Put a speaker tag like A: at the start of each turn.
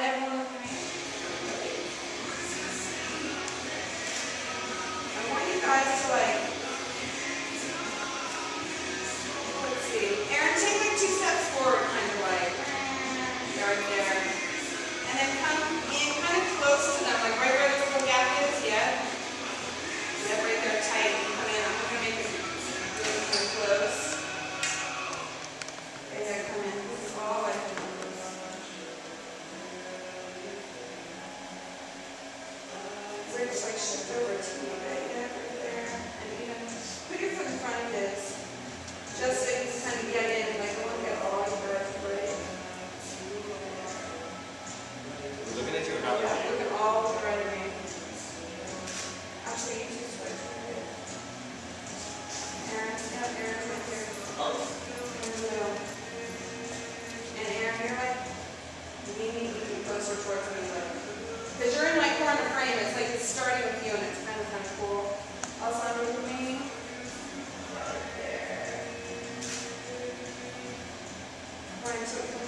A: everyone Bridge like shift over It's like it's starting with you, and it's kind of kind of cool. Also, Alessandro Lumini. Right there. Ryan